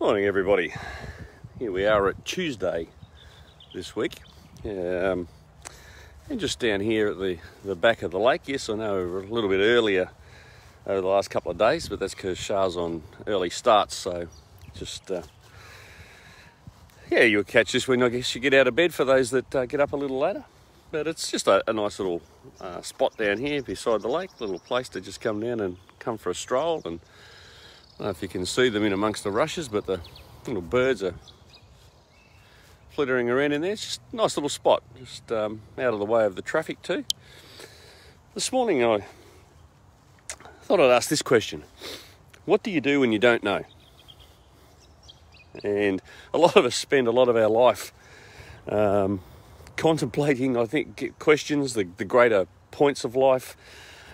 Morning, everybody. Here we are at Tuesday this week. Um, and just down here at the, the back of the lake. Yes, I know a little bit earlier over the last couple of days, but that's because Shah's on early starts. So just, uh, yeah, you'll catch this when I guess you get out of bed for those that uh, get up a little later. But it's just a, a nice little uh, spot down here beside the lake, little place to just come down and come for a stroll. And don't know if you can see them in amongst the rushes, but the little birds are flittering around in there. It's just a nice little spot, just um, out of the way of the traffic too. This morning I thought I'd ask this question. What do you do when you don't know? And a lot of us spend a lot of our life um, contemplating, I think, questions, the, the greater points of life,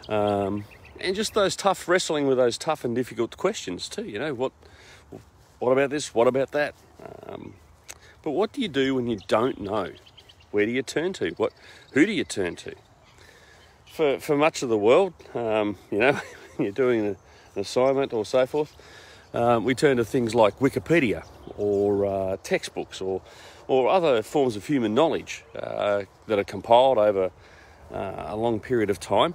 um, and just those tough wrestling with those tough and difficult questions too. You know, what, what about this? What about that? Um, but what do you do when you don't know? Where do you turn to? What, who do you turn to? For, for much of the world, um, you know, when you're doing an assignment or so forth, um, we turn to things like Wikipedia or uh, textbooks or, or other forms of human knowledge uh, that are compiled over uh, a long period of time.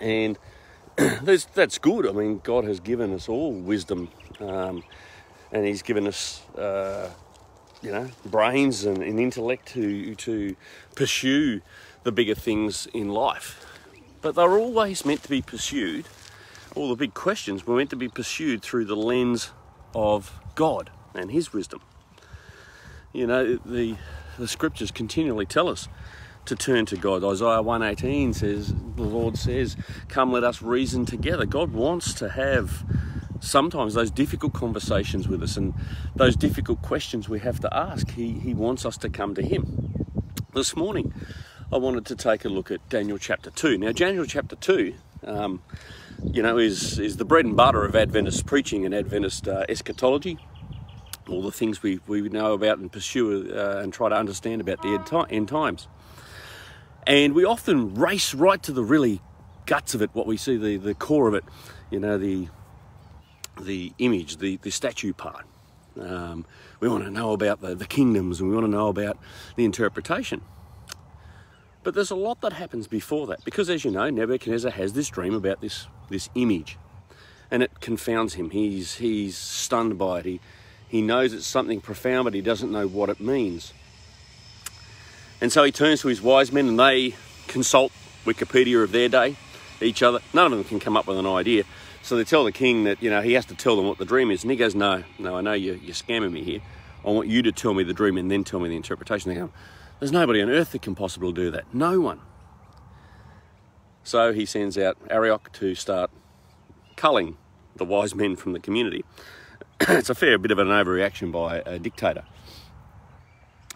And that's, that's good. I mean, God has given us all wisdom um, and He's given us, uh, you know, brains and, and intellect to, to pursue the bigger things in life. But they're always meant to be pursued all the big questions were meant to be pursued through the lens of God and His wisdom. You know, the, the scriptures continually tell us to turn to God. Isaiah 118 says, the Lord says, Come, let us reason together. God wants to have sometimes those difficult conversations with us and those difficult questions we have to ask. He, he wants us to come to Him. This morning, I wanted to take a look at Daniel chapter 2. Now, Daniel chapter 2 um, you know, is, is the bread and butter of Adventist preaching and Adventist uh, eschatology. All the things we, we know about and pursue uh, and try to understand about the end, end times. And we often race right to the really guts of it, what we see, the, the core of it, you know, the, the image, the, the statue part. Um, we want to know about the, the kingdoms and we want to know about the interpretation. But there's a lot that happens before that because, as you know, Nebuchadnezzar has this dream about this, this image and it confounds him. He's, he's stunned by it. He, he knows it's something profound, but he doesn't know what it means. And so he turns to his wise men and they consult Wikipedia of their day, each other. None of them can come up with an idea. So they tell the king that, you know, he has to tell them what the dream is. And he goes, no, no, I know you're, you're scamming me here. I want you to tell me the dream and then tell me the interpretation. They go, there's nobody on earth that can possibly do that. No one. So he sends out Arioch to start culling the wise men from the community. it's a fair bit of an overreaction by a dictator.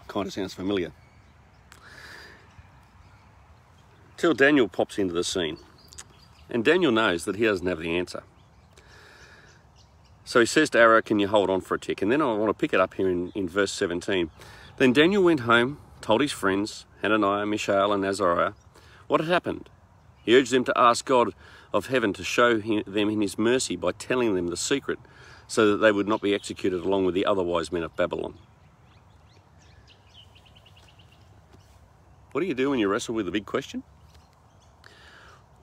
Kind of sounds familiar. Till Daniel pops into the scene. And Daniel knows that he doesn't have the answer. So he says to Arioch, Can you hold on for a tick? And then I want to pick it up here in, in verse 17. Then Daniel went home told his friends, Hananiah, Mishael, and Azariah, what had happened. He urged them to ask God of heaven to show them in his mercy by telling them the secret so that they would not be executed along with the other wise men of Babylon. What do you do when you wrestle with a big question?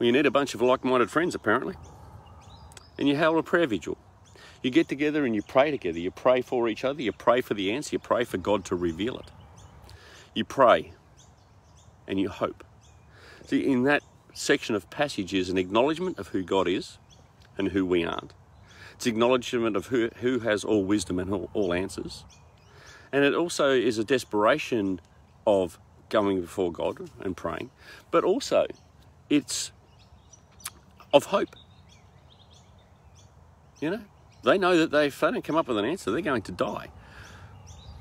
Well, you need a bunch of like minded friends, apparently. And you hold a prayer vigil. You get together and you pray together. You pray for each other. You pray for the answer. You pray for God to reveal it. You pray and you hope. See, in that section of passage is an acknowledgement of who God is and who we aren't. It's acknowledgement of who, who has all wisdom and all, all answers. And it also is a desperation of going before God and praying, but also it's of hope. You know, they know that they, if they don't come up with an answer, they're going to die.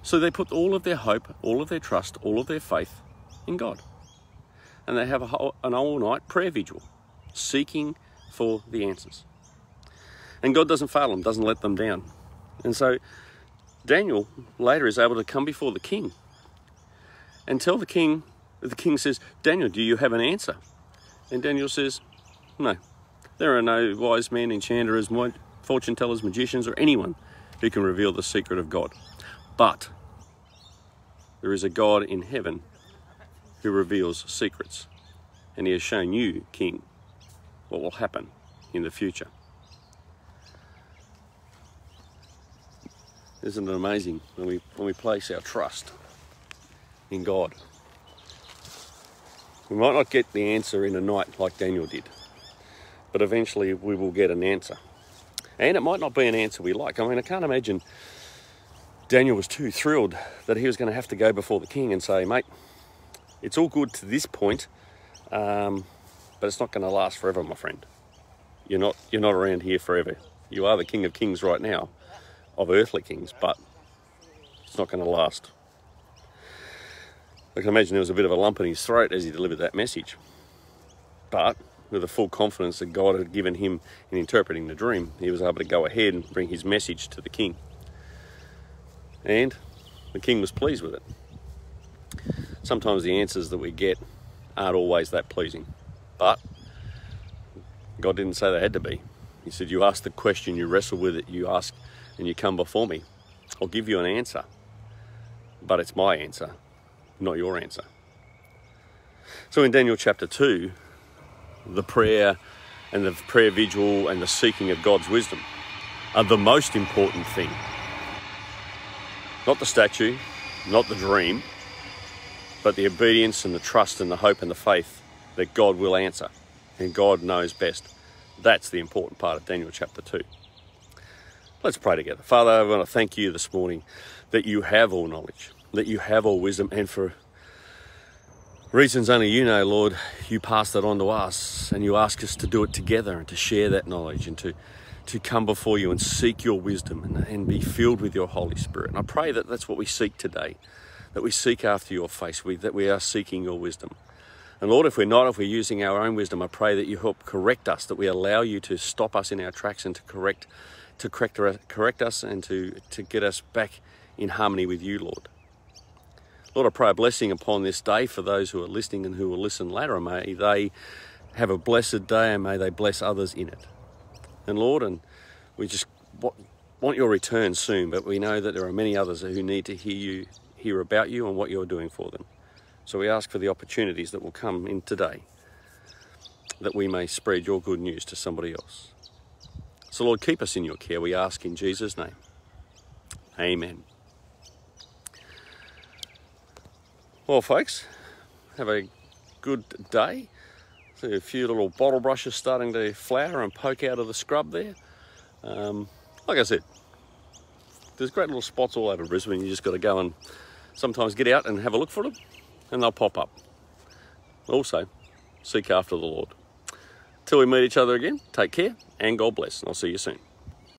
So they put all of their hope, all of their trust, all of their faith in God. And they have a whole, an all night prayer vigil, seeking for the answers. And God doesn't fail them, doesn't let them down. And so Daniel later is able to come before the king and tell the king, the king says, Daniel, do you have an answer? And Daniel says, No. There are no wise men, enchanters, fortune tellers, magicians, or anyone who can reveal the secret of God. But there is a God in heaven who reveals secrets, and he has shown you, King, what will happen in the future. Isn't it amazing when we, when we place our trust in God? We might not get the answer in a night like Daniel did, but eventually we will get an answer. And it might not be an answer we like. I mean, I can't imagine Daniel was too thrilled that he was going to have to go before the king and say, mate, it's all good to this point, um, but it's not going to last forever, my friend. You're not, you're not around here forever. You are the king of kings right now, of earthly kings, but it's not going to last. I can imagine there was a bit of a lump in his throat as he delivered that message. But with the full confidence that God had given him in interpreting the dream, he was able to go ahead and bring his message to the king. And the king was pleased with it. Sometimes the answers that we get aren't always that pleasing, but God didn't say they had to be. He said, You ask the question, you wrestle with it, you ask, and you come before me. I'll give you an answer, but it's my answer, not your answer. So in Daniel chapter 2, the prayer and the prayer vigil and the seeking of God's wisdom are the most important thing. Not the statue, not the dream, but the obedience and the trust and the hope and the faith that God will answer and God knows best. That's the important part of Daniel chapter 2. Let's pray together. Father, I want to thank you this morning that you have all knowledge, that you have all wisdom, and for reasons only you know, Lord, you pass that on to us and you ask us to do it together and to share that knowledge and to, to come before you and seek your wisdom and, and be filled with your Holy Spirit. And I pray that that's what we seek today, that we seek after your face, we, that we are seeking your wisdom. And Lord, if we're not, if we're using our own wisdom, I pray that you help correct us, that we allow you to stop us in our tracks and to correct, to correct, correct us and to, to get us back in harmony with you, Lord. Lord, I pray a blessing upon this day for those who are listening and who will listen later. And may they have a blessed day and may they bless others in it. And Lord, and we just want your return soon, but we know that there are many others who need to hear you, hear about you and what you're doing for them. So we ask for the opportunities that will come in today that we may spread your good news to somebody else. So, Lord, keep us in your care, we ask in Jesus' name. Amen. Well, folks, have a good day. See a few little bottle brushes starting to flower and poke out of the scrub there. Um, like I said, there's great little spots all over Brisbane. You just got to go and sometimes get out and have a look for them and they'll pop up. Also, seek after the Lord. Till we meet each other again, take care and God bless. And I'll see you soon.